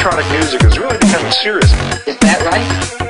electronic music is really becoming serious. Is that right?